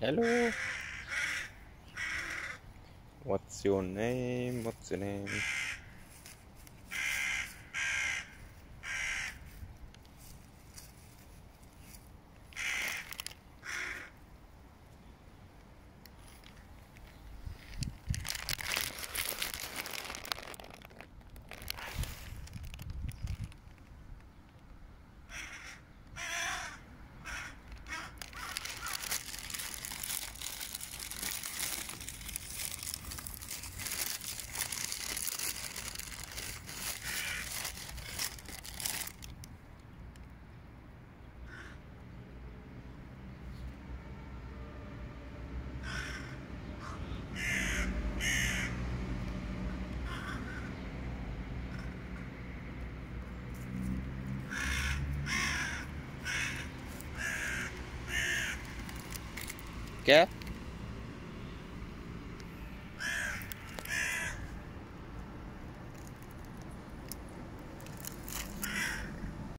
Hello. What's your name? What's your name? Oke. Okay?